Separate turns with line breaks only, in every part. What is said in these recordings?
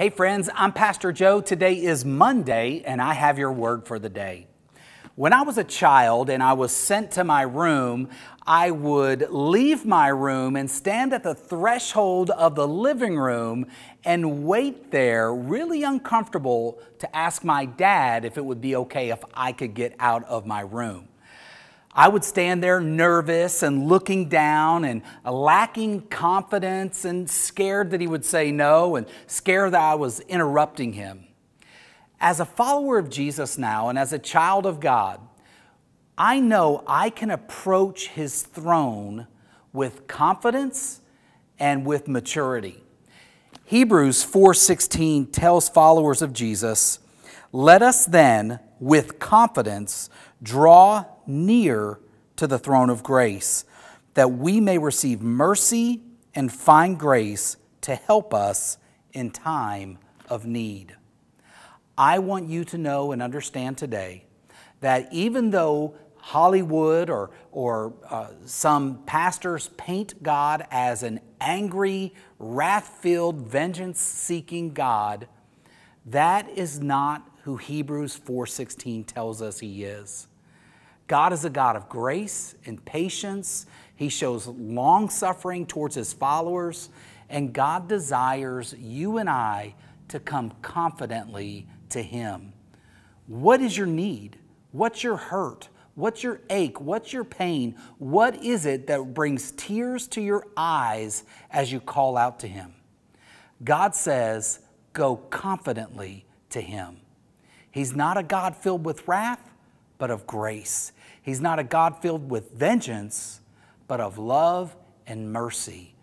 Hey, friends, I'm Pastor Joe. Today is Monday, and I have your word for the day. When I was a child and I was sent to my room, I would leave my room and stand at the threshold of the living room and wait there, really uncomfortable, to ask my dad if it would be okay if I could get out of my room. I would stand there nervous and looking down and lacking confidence and scared that he would say no and scared that I was interrupting him. As a follower of Jesus now and as a child of God, I know I can approach his throne with confidence and with maturity. Hebrews 4:16 tells followers of Jesus, "Let us then with confidence draw near to the throne of grace, that we may receive mercy and find grace to help us in time of need. I want you to know and understand today that even though Hollywood or, or uh, some pastors paint God as an angry, wrath filled, vengeance seeking God, that is not who Hebrews 4:16 tells us he is. God is a God of grace and patience. He shows long suffering towards his followers, and God desires you and I to come confidently to him. What is your need? What's your hurt? What's your ache? What's your pain? What is it that brings tears to your eyes as you call out to him? God says, go confidently to him. He's not a God filled with wrath, but of grace. He's not a God filled with vengeance, but of love and mercy.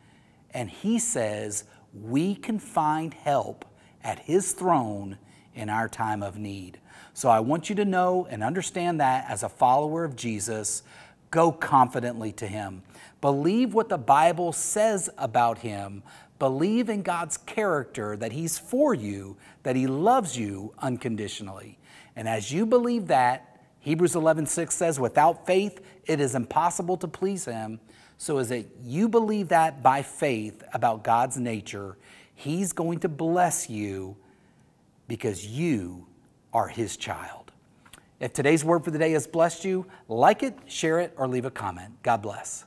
And He says we can find help at His throne in our time of need. So I want you to know and understand that as a follower of Jesus, go confidently to Him. Believe what the Bible says about Him. Believe in God's character that He's for you, that He loves you unconditionally. And as you believe that, Hebrews 11:6 says, "Without faith, it is impossible to please him." So as it you believe that by faith about God's nature, he's going to bless you because you are his child. If today's word for the day has blessed you, like it, share it, or leave a comment. God bless.